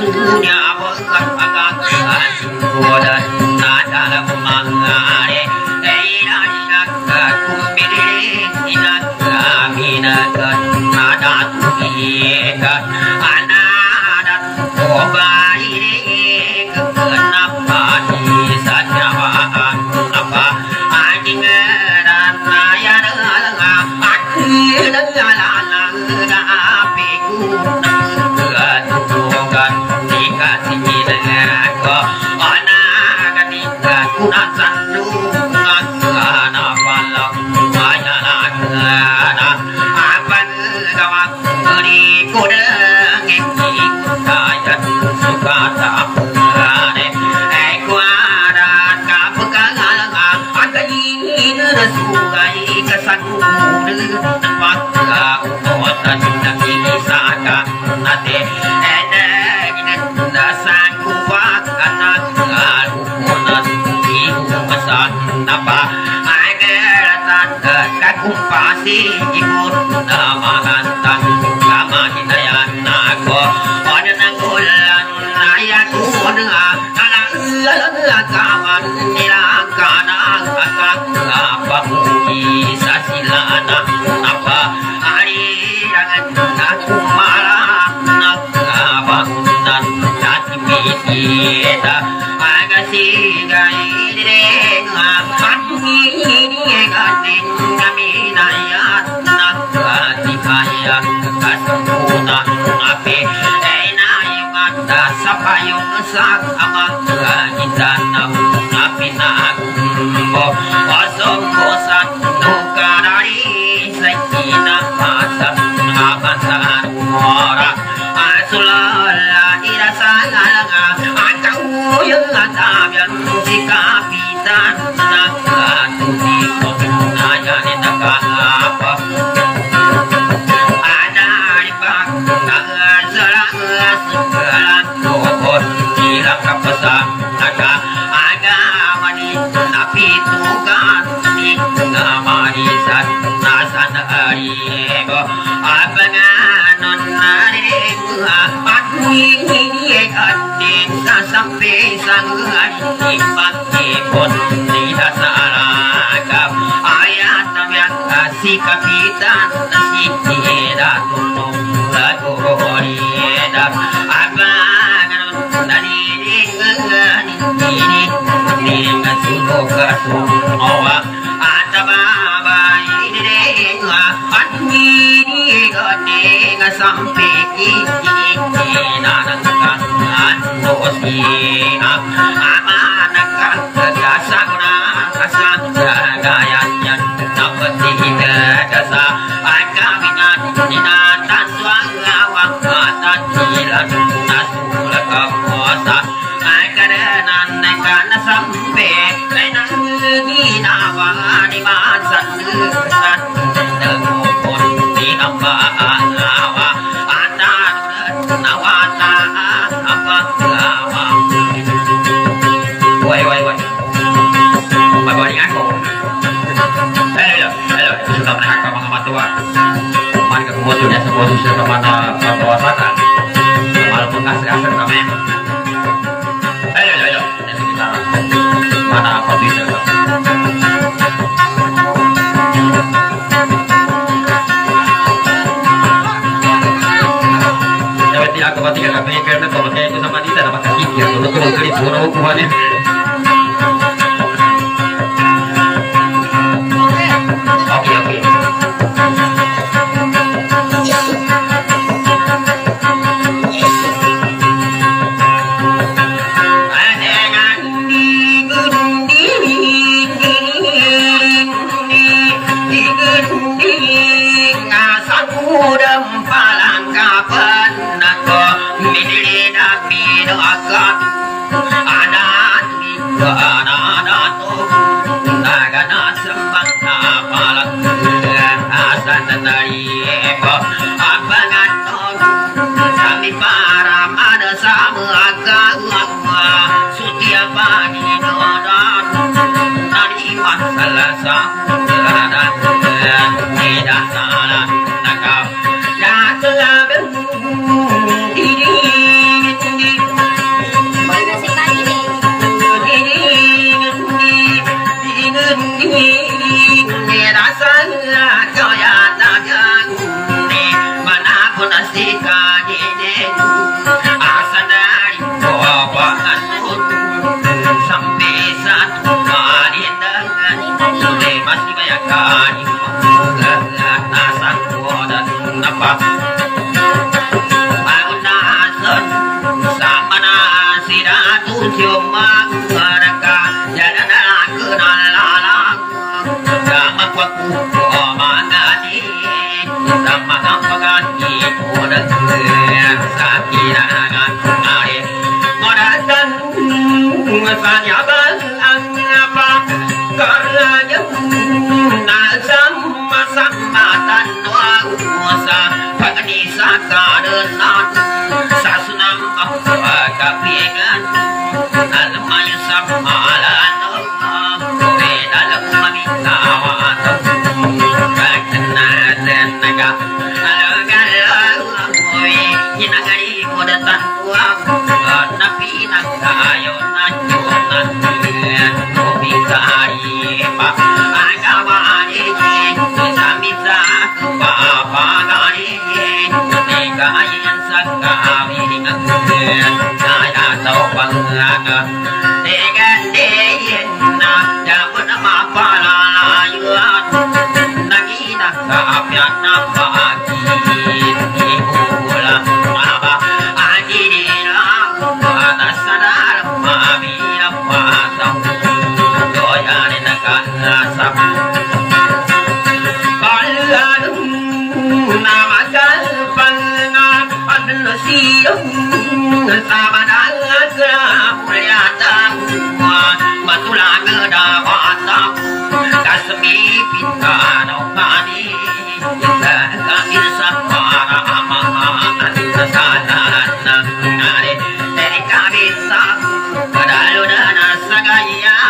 Sunya bekas agak Sudah dalam Mama. Sapayong Sak Amat Kita Nahu Api Nagumbo Osok Kosan Sampai Sang Hari Ipon Tidak salah Ayat Nabiat Si Kapitan Si Tidak Tuntung Lagu Rieda Abanganon Dari Ngani Ini Dengan Suhu Kasunawa Ada Baba Ini Admi Gede Sampai Kiki Nanangkan Andosina Amanakan Kesasana Kasang kusina amanak dasa guna asa daya nyan napati hita dasa aka minan ninan tatwang lawang atan hilan nasulah kapuasa aka denan nekan sampe nenan ginawa ni masan san nang pun tinamba kemudian sebuah susun ke mana Kawasan Malam pengkas-kasar kami Halo halo Ini sekitar Mana tidak aku batik kami karena kalau saya itu sama tidak dapat kaki ya untuk mengkritik suara hukumannya. da da da dengan tau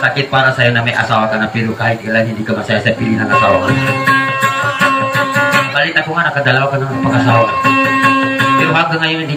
Masakit para sa'yo na may asawa ka na Pero kahit kailan hindi ka masaya sa pili ng asawa mo Balita ko nga nakadalawa ka ng pag-asawa Pero hanggang ngayon hindi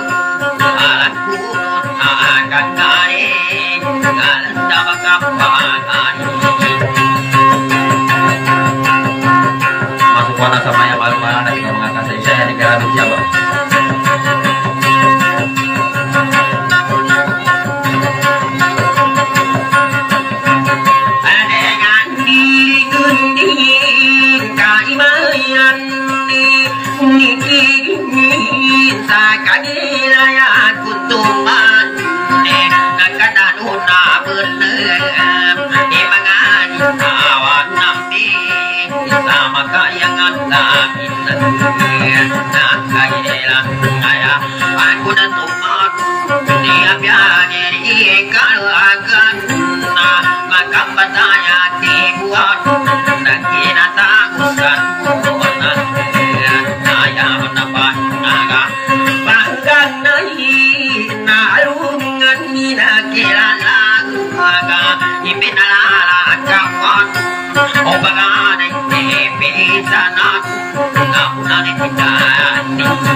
Nah, no, no.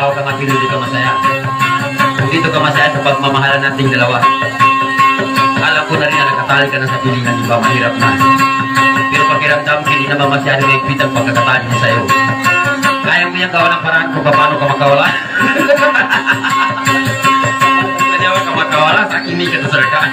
tao ka man hindi ka masaya. Kung dito ka masaya sa pagmamahalan nating dalawa. Alam ko na rin na nakatali ka na sa pilingan, di ba? Mahirap na. Pero pakiramdam, hindi naman masyado may fit ang pagkakatali niya sa'yo. Kaya mo yung gawa ng paraan kung paano ka makawala. Kaya ka makawala sa kinig at sa sarkaan.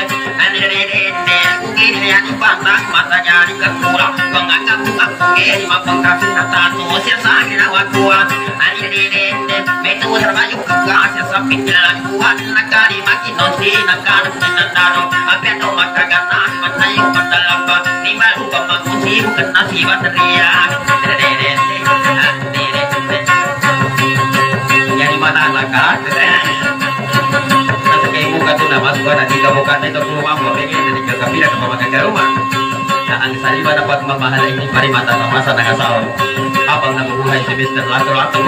kugini yang dipasang matanya di kekurang menganggap aku ini mabang kasih satu siasa kira wakua aliriden metu terbayu kegas sampai jalan kuat nakari makin nosi nakar menandano apa itu maka ganas matayu padalapa di baru pemakusi bukan nasi bateria yang mana langkah Nasa kay muka to na masuk na tiga muka na ito rumah mo pengen dari ke kapila ke rumah. Na ang saliba dapat mamahal ini parimata sa masa ng asawa habang nabubuhay si Mr. Lato Lato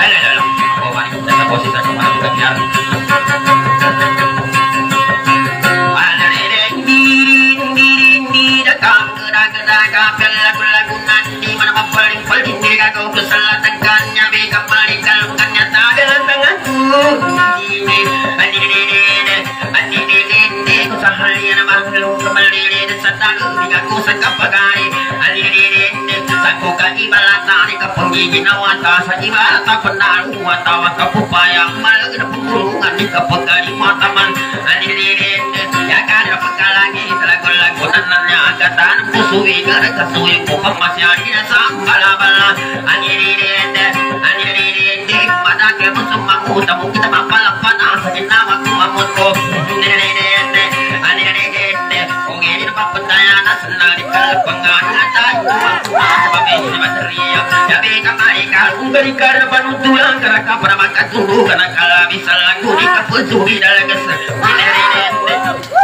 ay ay ay ako mani ko sa posisa ko mani ko biar ginawa ta sa iba ta pandaru tawa kapupayang malag na pagulungan ni kapagkali mataman anilirin na pagkalagi talago-lago na nanya katan pusuwi ka kasuwi ko pamasyari na sa balabala anilirin anilirin di padake mo sumakuta mo kita mapalapan sa ginawa ko mamot baterya Yabe kamari kalung dari karena panutulan karena kapara maka tunggu karena kala bisa lagu di kaputuhi dalam keser.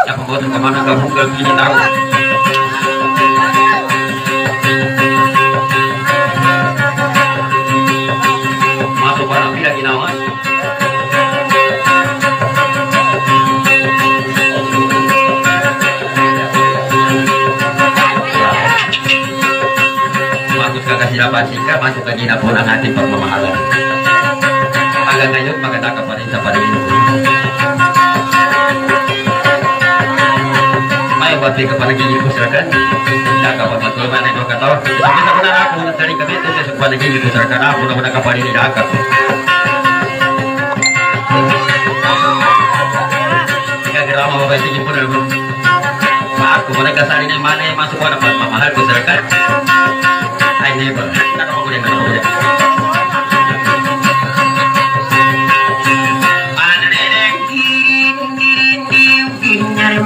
Ya pembuat ke mana kamu ke kini tahu? Singka masuk ke jina pulang hati permamahalan agak ngayut maka tak kapan isa pada ini may buat di kepada gigi kusrakan tak kapan matul mana itu kata. Tapi tak benar aku dari kami itu besok pada gigi kusrakan aku nak benar kapan ini dah akar Jika gerama bapak tinggi pun ada aku mereka saat ini mana yang masuk pada mahal kusrakan ay neighbor. Ano ko din, ano ko din.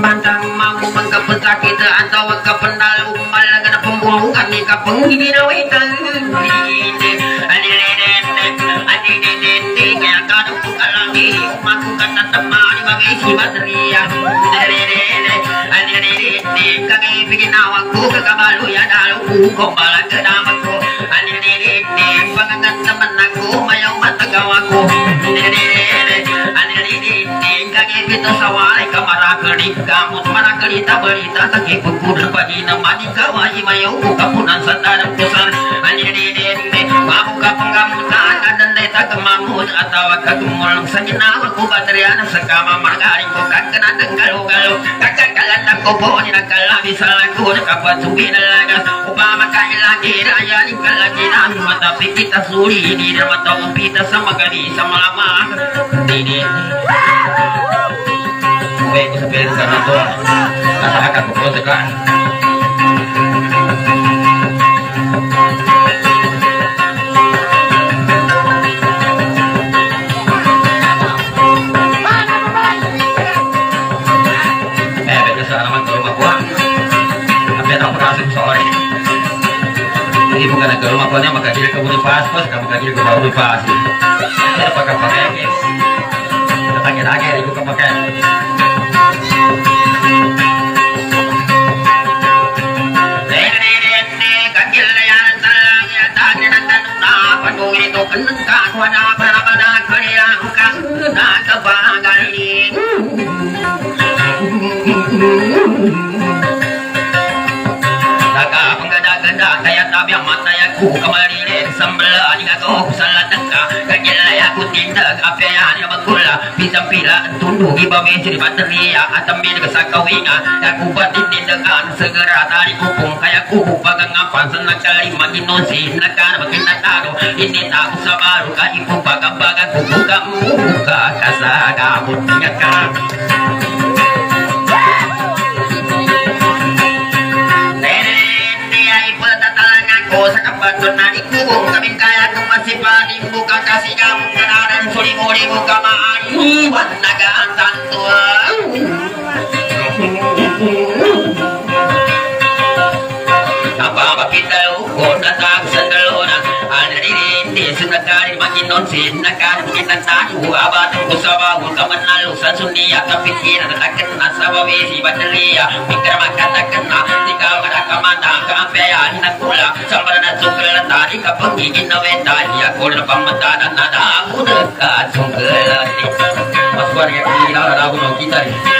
bantang mampu mengkapesakit atau kependal umal kena pembuluh kami kapeng ginawitan kaya kadang kalangi umatku kata teman bagi si bateria kaki bikin awakku kekabalu ya daluku kombalan ke namaku pangangan temen aku mayau mata gawaku kaki kita sawai kamara kedik kamu mana kerita berita kaki pukur bagi nama di kawai mayau kapunan sadaram kusan Mamu kapang kamutan dan deta kemamu atau kagumulong sa ginawa ko baterya sa kama magaling ko kagana ng galo-galo kakagalan ng kubo ni nagkalabi sa lago nakapatubi na lagas upama kailagi raya ni kalagi namin matapik kita suri di na mataumpita sa magali sa malamang dini Uwe ko sa na to nasa akad ko po Hindi mo ka nagkaroon ako niya, magkagil ka muna paspas, ka magkagil ka muna paspas. Ano pa ka pakekis? Tatagin-agin, hindi ko ya kamalile sambala ni ako salat ka kagila ya ku tindag apa ya ni magkula pisang pila tundu iba mesri bateria atam bin kasakawinga ya ku batin tindagan segera tari kupung kaya ku pagang ngapan senakali maginon sin nakan makinataro ini tahu sabaru ka ipu bagang-bagang ku buka muka kasaga mutingakan ko sa kapatid na ikubong kaming kaya kung masipanin buka kasi kamu kanaran suri-uri buka maaniwan nagaan tanto Kamanalo sa sunia kapikiran akan nasa bawesi bateria pikir makatakan na ikaw kada kamanda kampaya hinakula sa na sungkal tari kapagigin na weta iya ko na pamatanan na dako dekat sungkal mas dako no kita. rin aku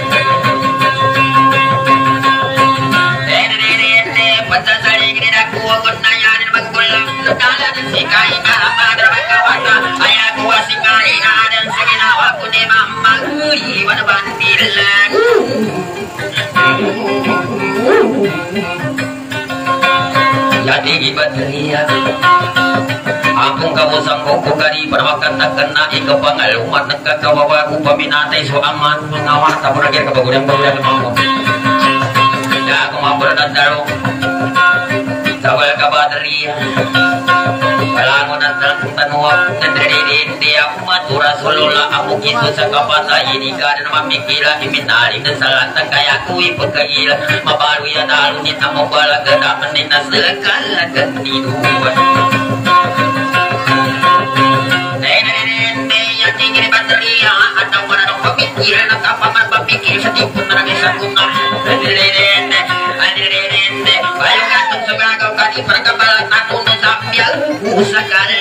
na kiko yun, hindi ka matuan. Mataw ko kumikil, maging sa mga ng mga taga-parati, kumaka, subra, patakikil, di ba, kubaterya. Jadi ibadah Ampung kamu sanggup kukari permakan tak kena ika pangalumat nagkakawawa ko paminatay so aman Ya aku mau berdadaro Sawal kabadriya talong tanuwa Nadririn di ako matura Sulula ako kiso sa kapata Ini ka na mamikila Iminali na salata Kaya kuwi pagkaila Mabalo ya dalo Nita mo bala Gadaman ni nasalakala dan kali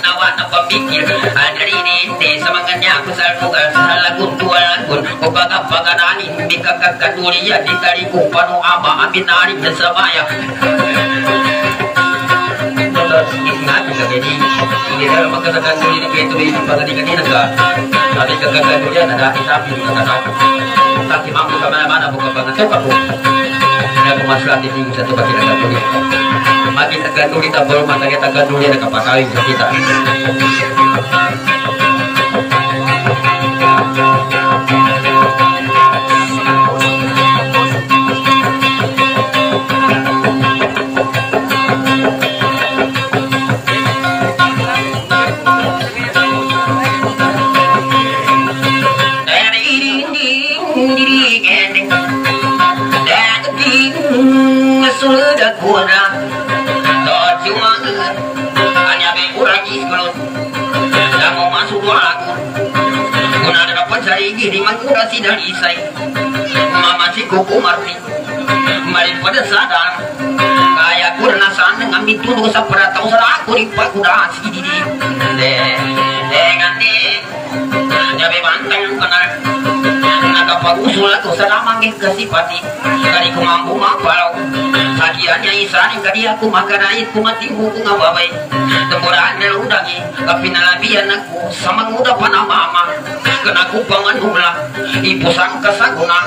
nawa na pemikir. Ada kakak dunia di tari kupanu ama bersamaya. Ingat juga Tapi dunia mampu ke mana-mana bukan banget aku ada kemaslahan di tinggi satu bagi negara dunia. Makin matanya tegak dulu ada kapakali bisa kita. Kali gini mangkuda si dalisay Mama si kuku marti Marin pada sadar. Kaya kurna sana ngambil tuduh sa peratau sa aku di pakuda si didi. De Dengan di Jabe banteng kenal Nakapagusul ako sa lamang kasipati Sakiannya isani kadi aku makanait ku mati buku ngababay Temuraan na udangi Kapinalabian ako sa manguda panamama Kenaku panganula Ipusang kasaguna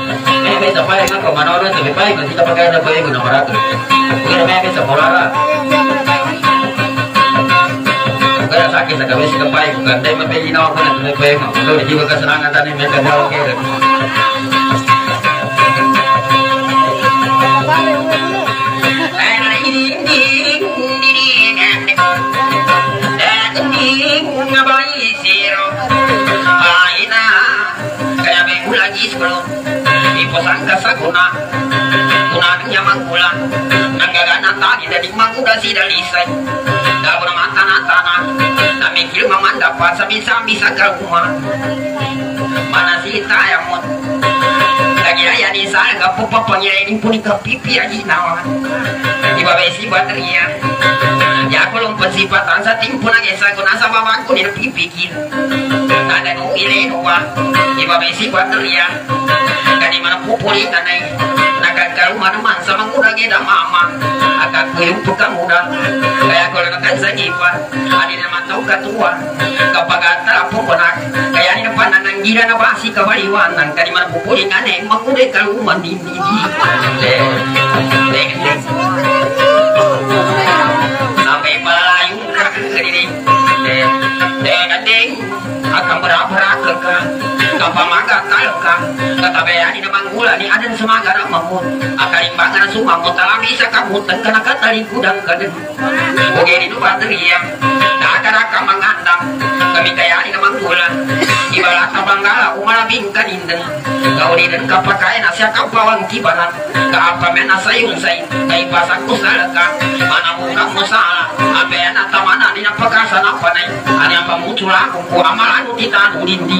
Itu yang mana nih? Eh, besok pagi kan kau mana orang lebih baik kita pakai ada bayi guna meratus. Bukan eh besok bola lah. Bukan sakit sakit besi kepai bukan. Tapi membeli nawa pun lebih baik. Kalau jiwa kesenangan tadi mereka jauh kira. Ipasangka sa guna Gunanya mangkulan Nanggagana tadi dari mangkuda si dalisay Dabo na mata-nata Namikil mamandapat Sabi-sabi sa kaluma Mana si tayamot Lagi raya di sana Gapo papangyayin pun ikapipi aji nawan Iba besi bateria Ya aku lumpet sifatan sa timpo na gesa Kung nasa babangko nila pipikil Nada nung ilenuwa Iba besi bateria Kani mana pupuli tanay Nagkagkaroon naman sa mga geda mama. Agak ko yung pagkamuda Kaya ko lang nakan sa iba Ani naman tau katua Kapag atarapo ko na Kaya ni naman nananggira na basi kabaliwanan Kani mana pupuli nga na Makuday kaluman di Leh Leh Leh. Sampai palayu ka Kani Leh Leh Leh. Akan ka kapamaga kalka katabayani na manggula ni adan semaga na mamut akalimbangan na sumamot alam isa kamutan ka nakatalikudang ka din Bugini no bateria nakaraka mangandang kami kayani na manggula. Ibala ka banggala umalabing ka ninden kau ni dan kapakai na siya kapawang kibanan kaapa men na sayong say kay pasak ko sa laka mana muka mo sala abe na tamana ni napakasan apa nay ani ang pamutula ko ko amalan utitano din di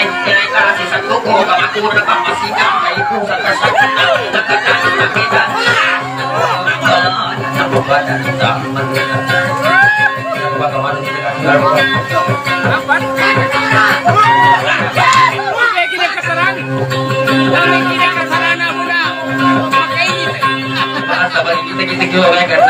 Kawan kubun Tiada terbari gunan Hari pangaladan Kanya hari aku kubun tamanan Lambingkan Bahal Kuna sampamun Sumamutkan Kahit kita kumakaw Wala na senang Atayan Magkulang Tamala sa mga say Kaya kasi sa kuko Kamakura Pamasigang Ay kusa kasakit Nakatanin makita Wala na Nabubadan Sa mga Bagaimana kita May kinakasaran. Dami kinakasarana mo na. Makainit. Basta balik kita kita juga banyak karena itu lah. Apa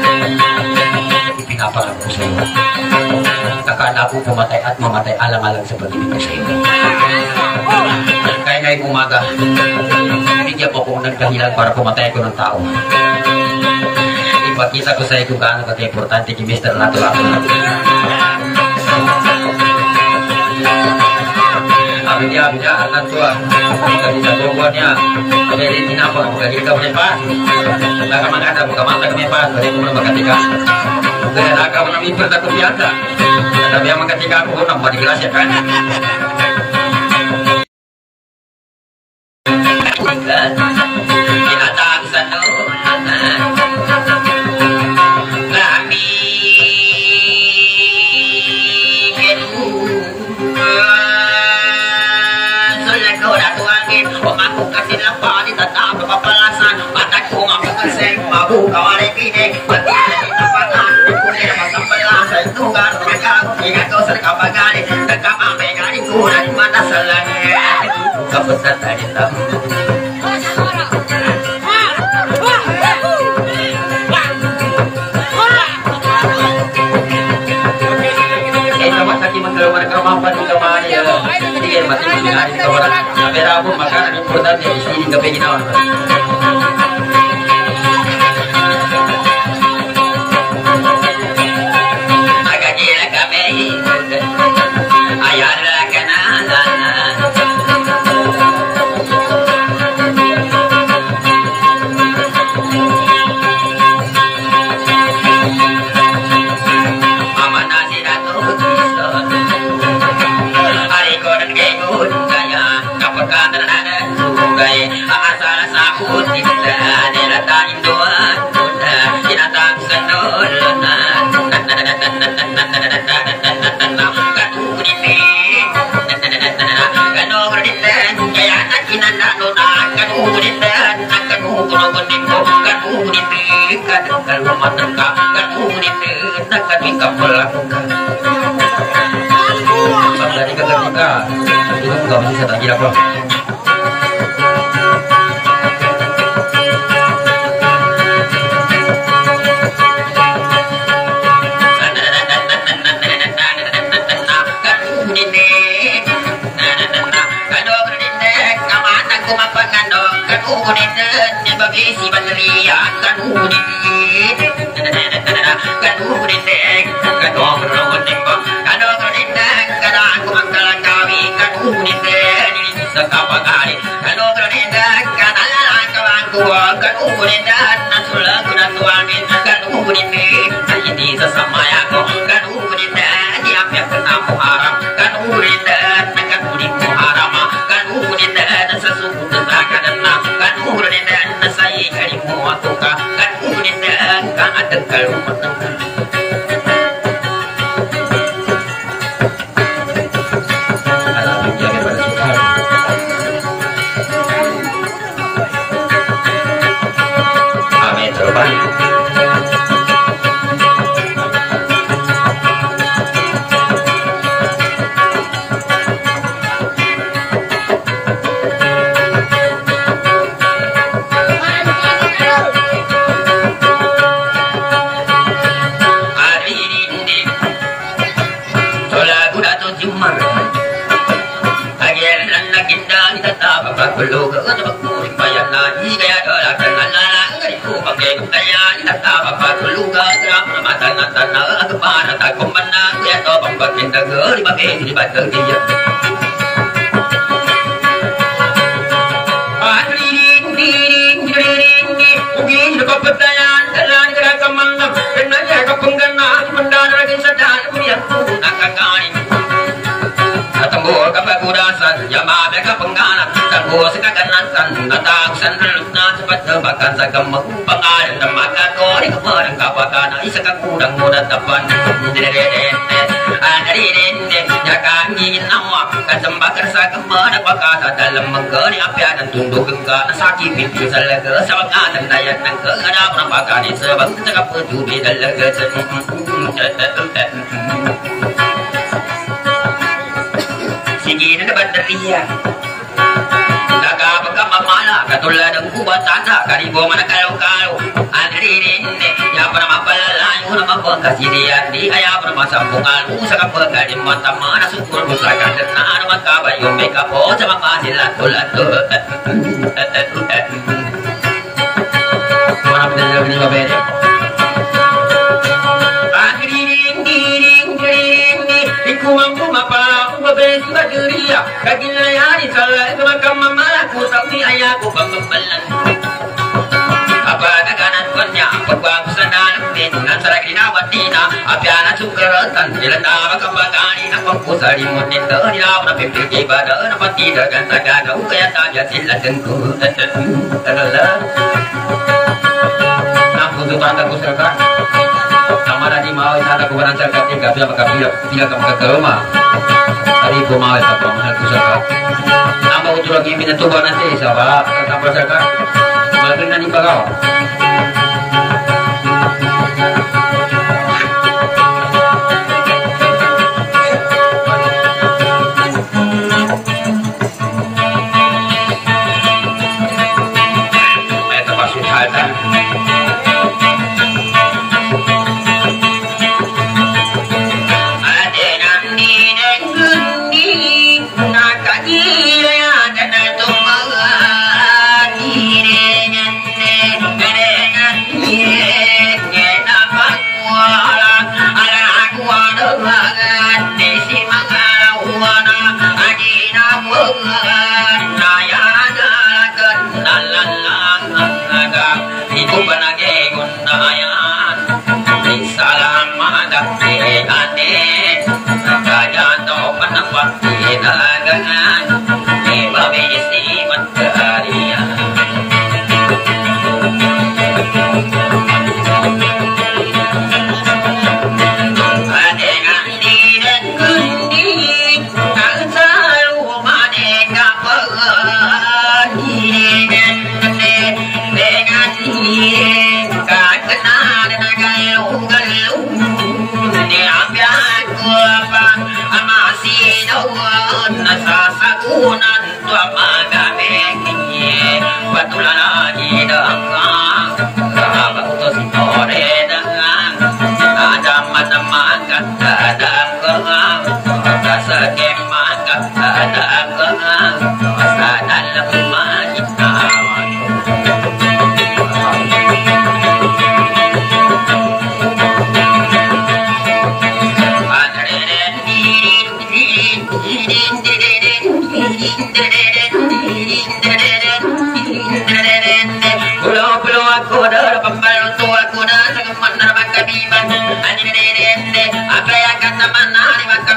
ipinapakap ko sa iyo kakana ko pumatay at mamatay alang-alang sa pag-ibig sa iyo kaya ngayong umaga bigyan nagdahilan para pumatay ko ng tao ipakita ko sa iyo kung gaano ka-importante kay Mr. Lato Lato Abi dia, abi dia, anak tua. Kita tunggu niya, kami di tinapa, kami kita. Baka mangata, baka mata kami pas, boleh kumuna magatika. Kaya naka mo namin perda kumpiyansa. Tapi yang magatika ako, kung naman digrasya kan. Isinin ka pa ginawa. 姿開くわけ Itu nggak bisa tak kira bro Sesama ya Bahkan sa kamang pangalan na makakori Kamarang kapakana isa kang kudang muna tapan Anarinin Yakangin nawa Kasambakar sa kamana Pakata dalam menggani Apya dan tunduk engka Nasaki pipi salaga Sa mga nagdayan ng kaganap Ng pagkanin Sabang sa kaputubi Dalaga. Sa Sige na naman Nagapagkamamala Katulad ng kubatan sa Karibo manakalaw-kalaw Anririn Ya pa naman palalayo na mapagkasiniyan Di kaya pa naman sampungan Sa kapagalim matama na sukur mo sa kandat na ano magkabayo May kapo sa mga sila tulad Mana pinag ni Mabere? Anririn, diring, diring, diring Kumang kumapa, umabes sa duriya Kaginayari sa ito magkamamala Kusang pambabalan apa naganan ko niya pagbago sa nanapin ng sarag linawat nina apya na sukaratan nilanda makapagani ng pagpusari mo nito nilaw na pipilgi ba na na patidagan sa gagaw kaya tayo sila tengko talala ang pututan ka kusar ka sama na di mau sana ko waran sarkat tiga bila makapila pila ka makakauma Ari ko mau sa pamahan Nama utul lagi minat tuba nanti sahabat sarkat Malapit na ni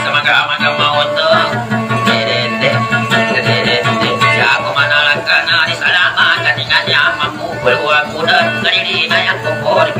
Semoga aman kemauan tuh ko ko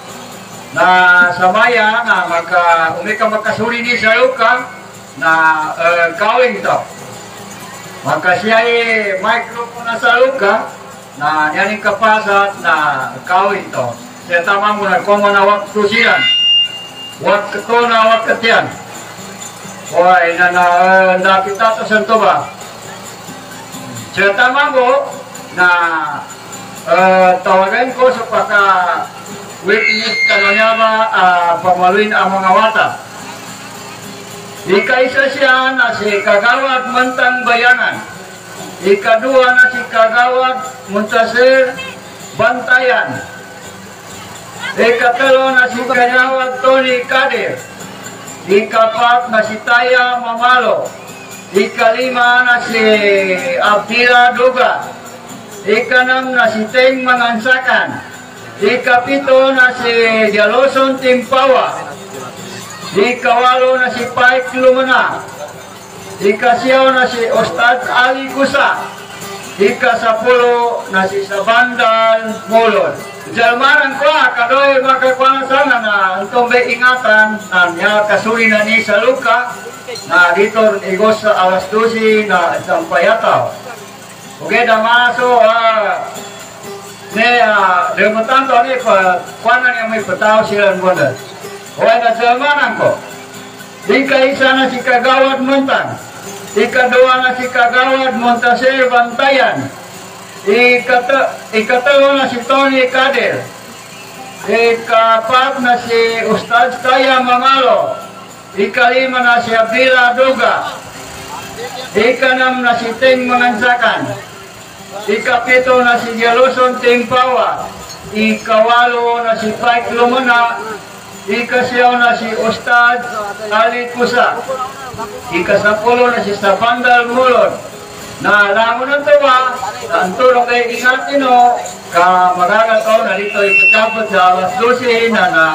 na samaya na maka umika makasuri ni sa luka na uh, kawin to. Maka siya ay microphone na sa luka na yaning kapasat na kawin to. Siya tama mo na kung na waktu siyan waktu na yan Hoy, na na nakita to sa to ba? Siya tama na uh, tawagan ko sa pagka kananya ba uh, pamaluin ang mga wata. Ika-isa siya na si Kagawad Mantang Bayanan. Ikadua na si Kagawad Muntasir Bantayan. Ikatalo na si Kagawad Tony Kadir. Ikapat na si Taya Mamalo. Ikalima na si Abdila Duga. Ikanam na si Teng Mangansakan. Ikapito na si Jaloson Timpawa. Ikawalo na si Paik Lumana. Ikasyaw na si Ustad Ali Kusa. Ikasapulo na si Sabandal Mulod. Jalmaran ko kadoy makakuha sana na itong ingatan na niya kasuri na ni sa luka na dito igos sa alas 12 na isang payataw. Okay, damaso, ah, ah, remutan to ni, pa, kuha na niya may pataw sila ng bundan. Okay, na jalmaran ko. Di ka isa na si Kagawad Muntang. Ikadua na si Kagawad Montasir Bantayan. Ikata, ikatalo na si Tony Kadir. Ikapat na si Ustad Taya Mamalo. Ikalima na si Abdila Duga. Ikanam na si Ting Mangansakan. Ikapito na si Jaluson Timpawa. Ikawalo na si Pike Lumana. Ikasyaw na si Ustad Ali Kusa. Ikasapulo na si Sapandal Mulod. Na alam mo ng tawa, na ang tulong kay ingatin o, ka magagataw na dito ipagkabot sa alas 12 na na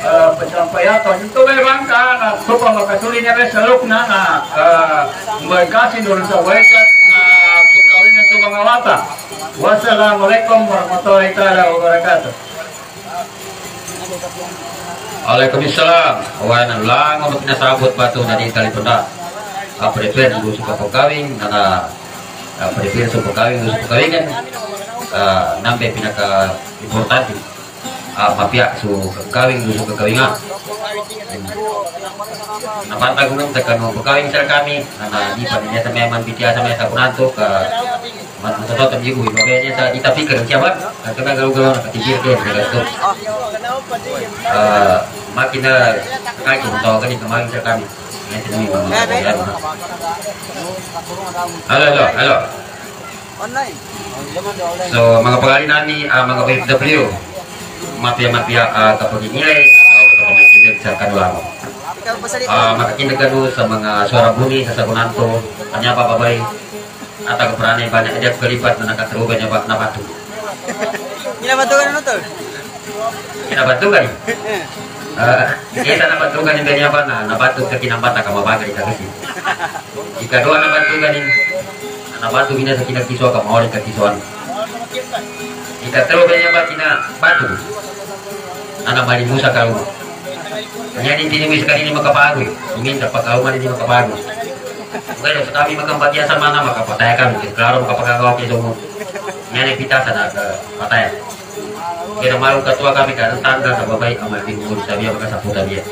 uh, pasampayaton. Ito may bangka na supa makasuli niya sa luk na uh, magkasin doon sa waikat wata. Wassalamualaikum warahmatullahi taala wabarakatuh. Waalaikumsalam. Kawan lang untuk pinasabot batu na di kali punda. Apa prepare dulu suka pagkawin na uh, prepare sa pagkawin dulu sa pagkawin kan uh, nampe pinaka importante. Uh, mapiak su pagkawin dulu sa pagkawin nga. Napantag ko nung tekan mo pagkawin sa kami na di pa niya sa meman bitya sa mesa kunanto ka Matutot ang jigo, iba niya sa itapikir siapa? Ang kami galugaw na katigir din sa gasto. Uh, makina kaki tawagan ni kemarin sa kami. Halo, halo, halo. Online. So, mga pangalan namin, uh, mga OFW, mafia-mafia uh, kapag nilay, uh, kapag nakindag sa dito. Uh, makakindag ka doon sa mga suara buni sa Sagunanto, kanya pa babay, at ang peranay ba na edad kalipat na nakatrugan niya ba na batu. Ginabatugan ano to? Kinabatugan. Uh, kita nabatugan yung ganyan ba na nabatog ka kinambata ka mabagay ka kasi. Ikadua nabatugan yung nabatu gina sa kinagkiswa ka maulit ka kiswan. Ikatlo ganyan ba kina batu. Ana mali musa ka rumah. Kanya din tiniwis ka ini makapagoy. Minta pagkauman hindi makapagoy. Ngayon, sa kami magkambagya sa mga makapatay kami. Klaro makapagagawa kayo sa Yan ay pitasan na patay. Kaya marong katua kami ka, ang tanda na babay ang malibingul sa biya makasaputan niya.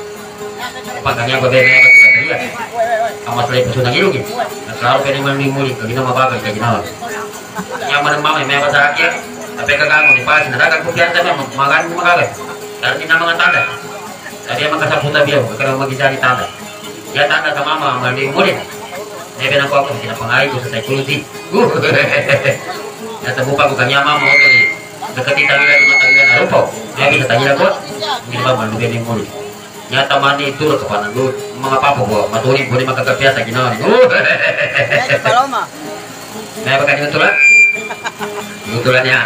Kapag kanya babay na yung kagalian, ang mas lahat puso ng ilog eh. Naklaro ka naman malibingul, kag ginawa mabagay, kag ginawa. Kanya man ang mamay, may masakya, tapi kagangon, ipasin, nadagan ko kaya sa mga, magaan mo magagay. Karena kita mga tanda. Tadi emang kasaputa dia, kalau magijari tanda. Ya tanda ka mama, mali murid. Dia bilang ko ako, sinapangahay ko sa psychology. Uh, Natabupa ko kanya mama ko tadi. Dekati tangila di mata na rupo. Dia bisa tanya ko, hindi ba. Nyata mani itu kepanan lu mga papo ko, maturi boleh magkakapiasa ginawa. Uh, Eh, Paloma. Nah, bakal kebetulan. Kebetulannya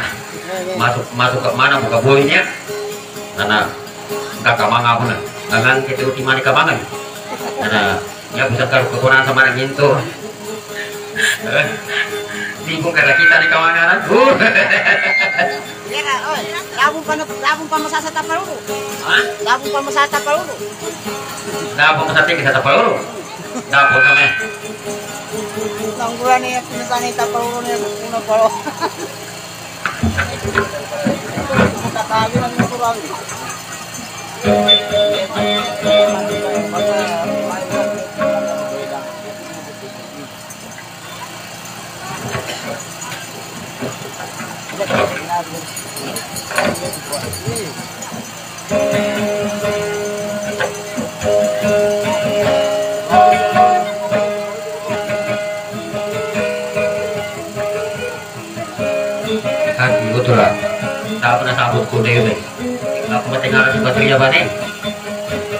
masuk masuk ke mana buka boynya karena nggak kamang apa nah ngangan kita di mana kamangan karena ya bisa kalau kekurangan sama orang itu bingung karena kita di kamangan uh Kira, oi, labong pa, labong pa masasata pa ulo. Hah? Labong pa masasata pa ulo. dapur sa tinggi sa tapaluro dapur kami Nanggulan niya, pinasanita pa ulo niya, una pa ulo. Matatabi lah tak pernah sabut kuda itu aku matinggalan juga teriak bane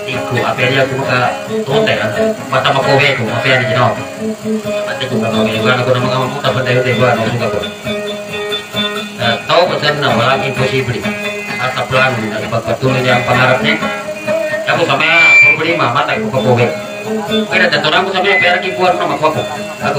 iku apa dia aku maka tonte kan mata mako apa yang dijino mati ko kan ngene gua aku nama kamu tak benda itu gua aku suka tahu betul na walang impossible. Asa plan dari betul yang pengarapnya. Aku sama problema mata ko ko be Kaya dito na ako sa mga pera kibuan na makuha ko. Ako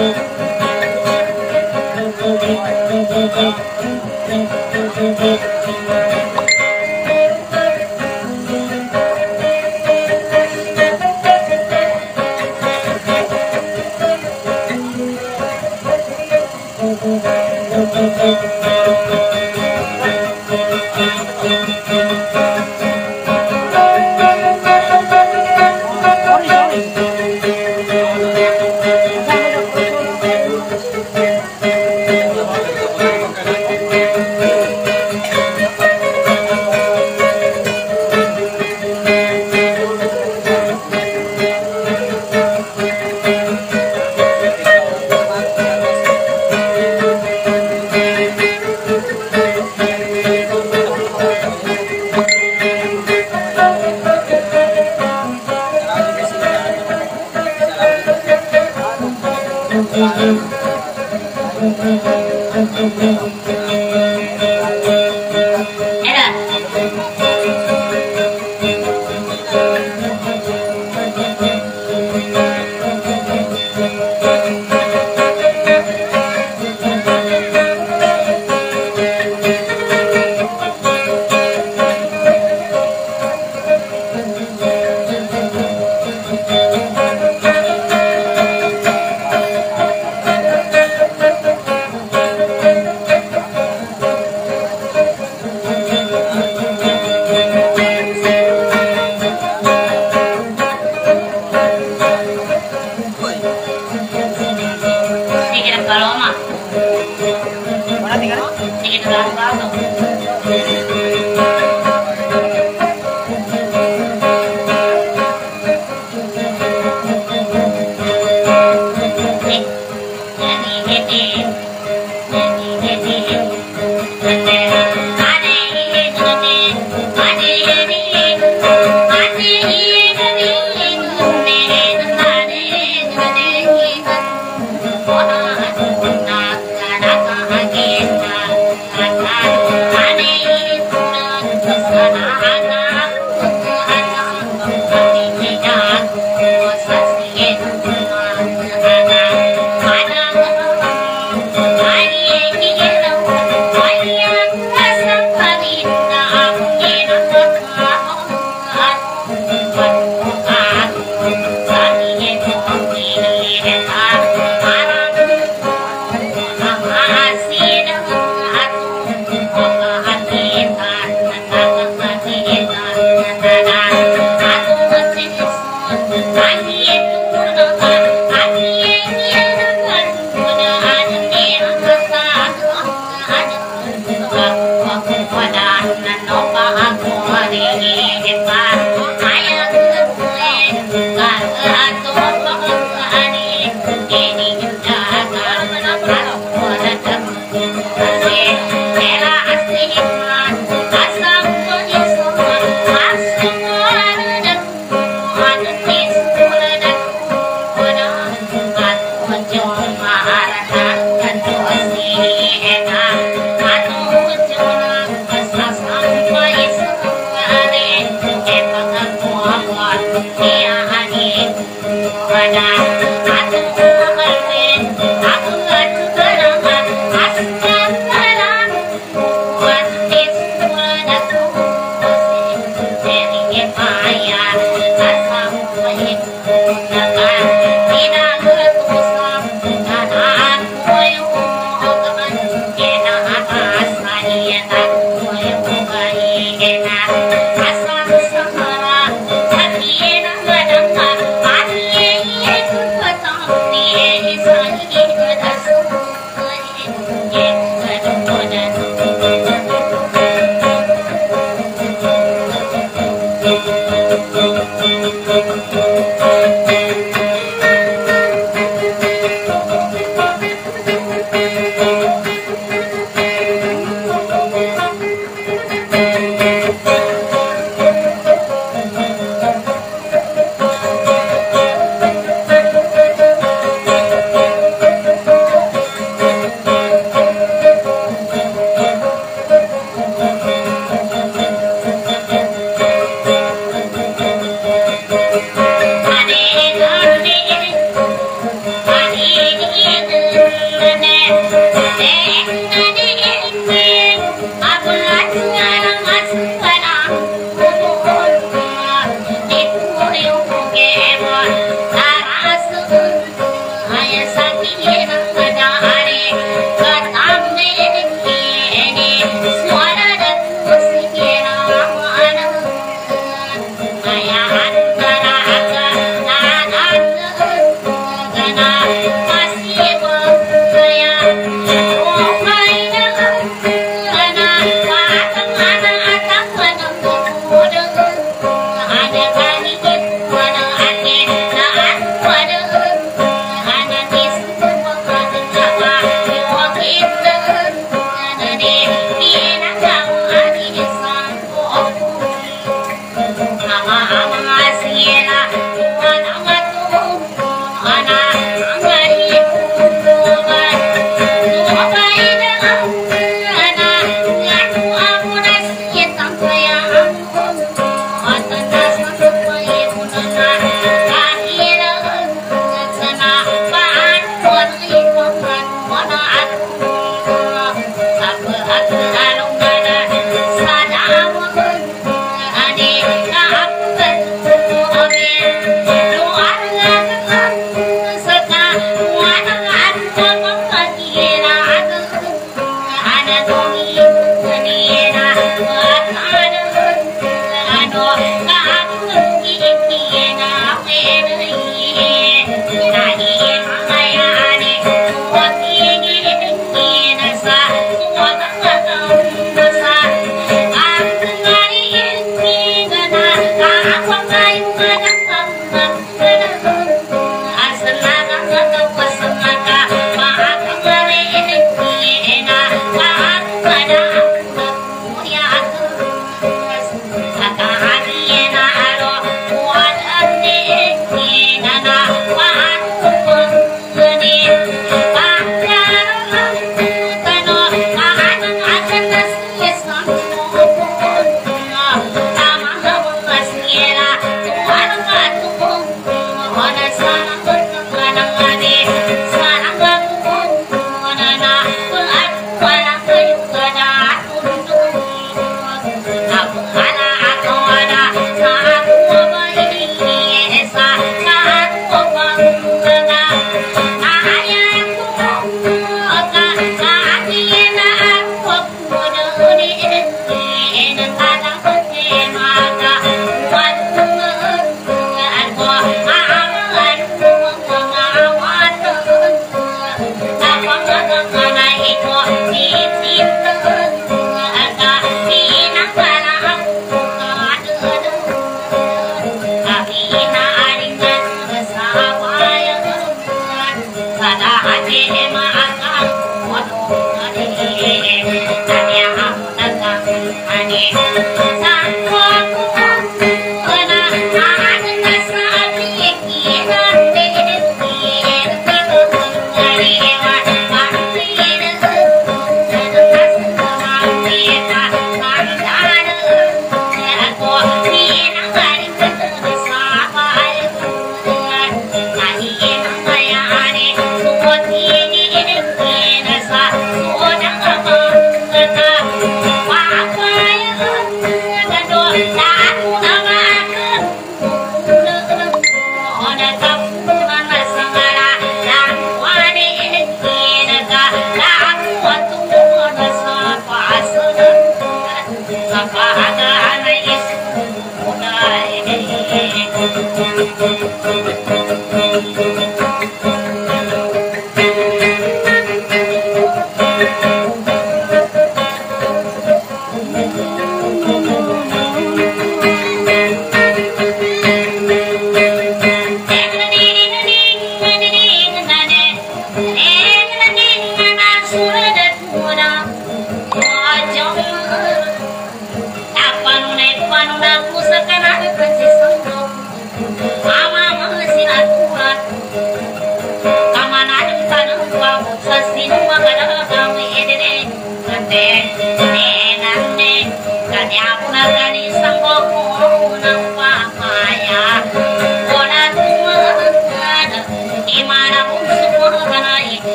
Ayan.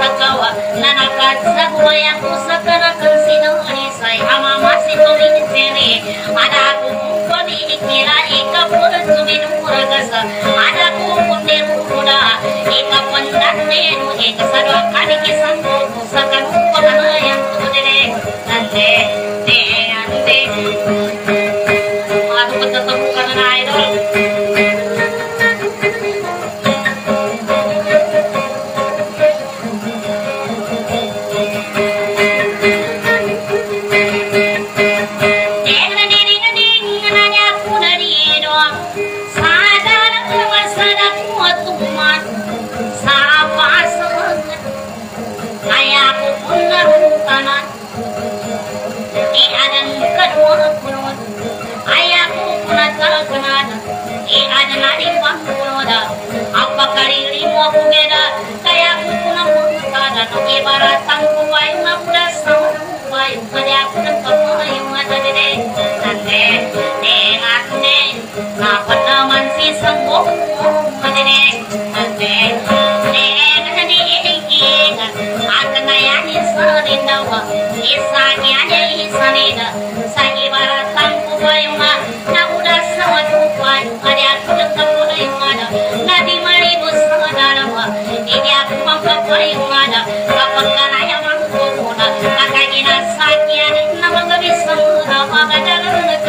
kukina takawa Nanakat sa kumayang kusakana kan sinuni say Ama masih tuwing sini Ada aku kumpani ikira Ika pun suminura gasa Ada aku kundir kuda Ika pandan nenu Ika sadwa kani kisanggo 사대학교는 벌모나 용화자들의 인산데 내가 그네 나 번나만 피성고 그들의 인산데 내가 그네 얘기가 아까나야 인산인다고 이상이 아니야 인산이다 사기 바라 땅구가 용화 나보다 성화 좋아 용화대학교는 벌모나 용화다 나비 말이 무서워 나라고 이게 아픈 방법과 용화 Rasanya nama lebih sempurna pada dalam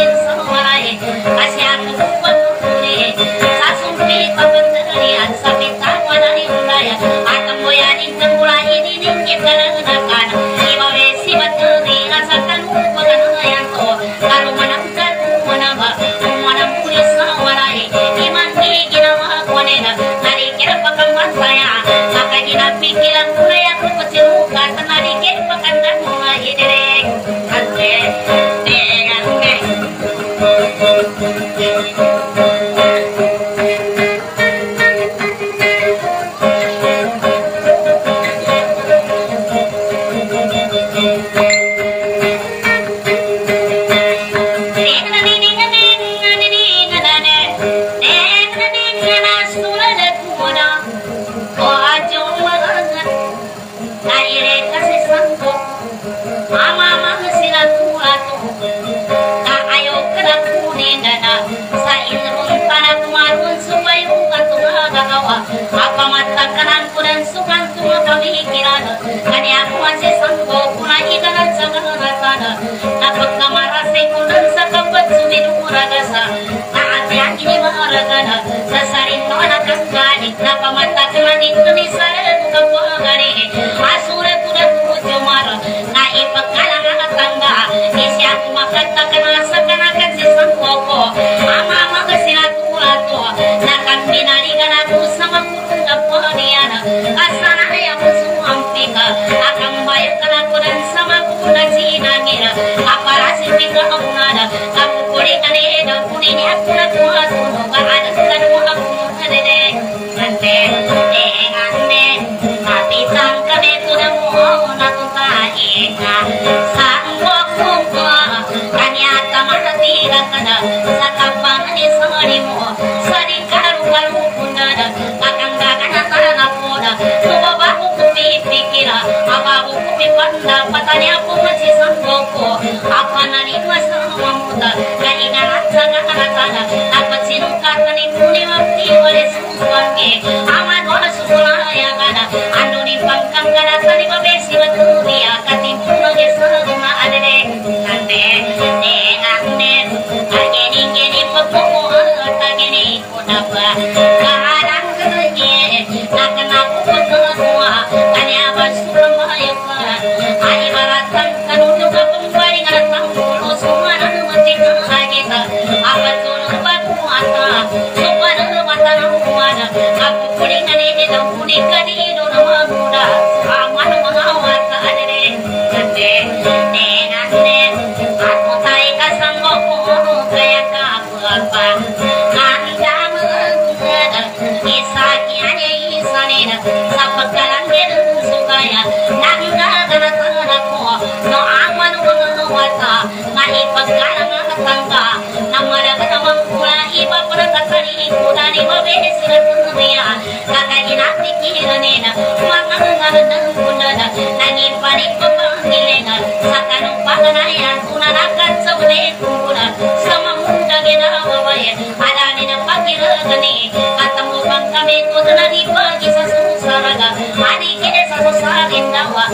kane kata murang kami kota nani pagi sa susaraga ani kene sa susarin nawa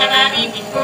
Navani Dippo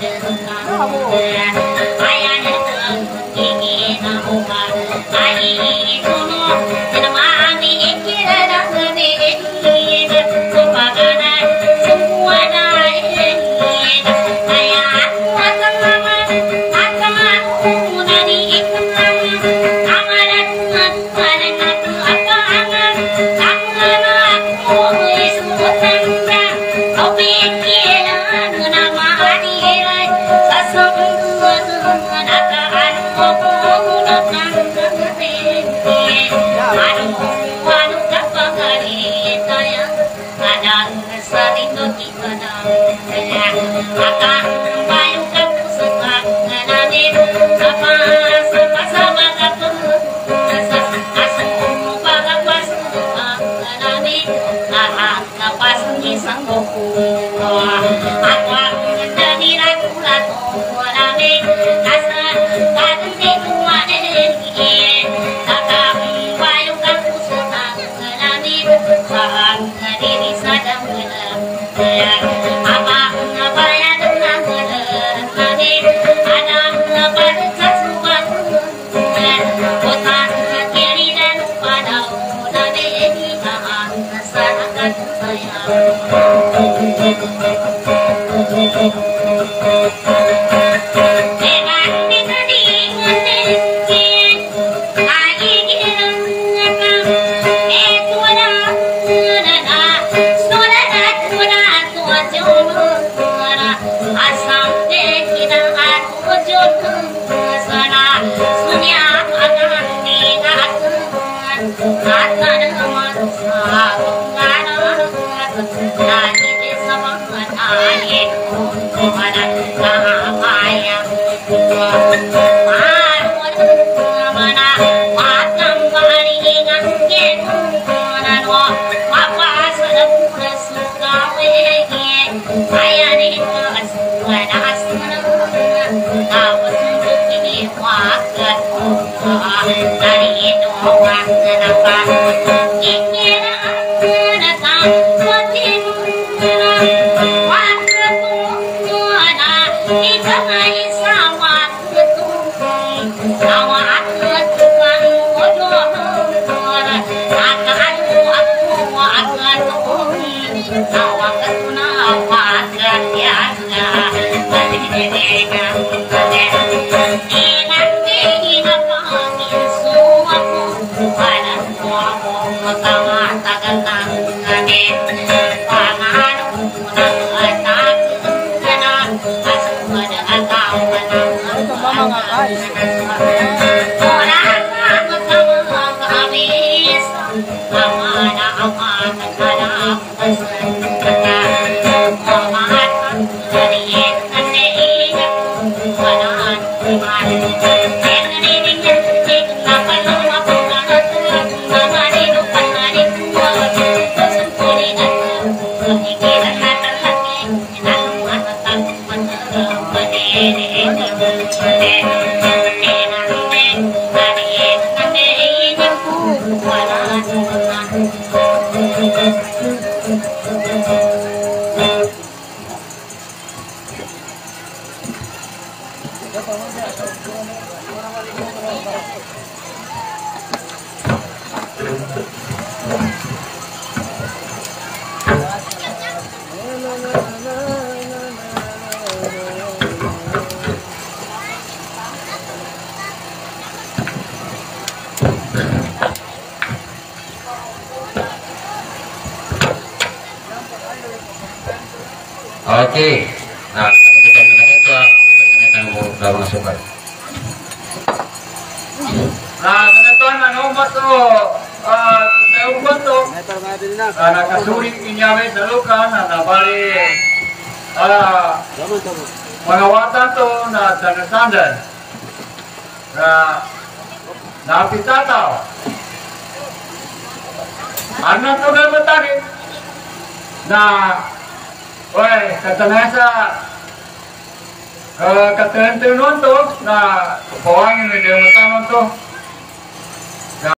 Hãy không bỏ 拜拜。Uh, katantunon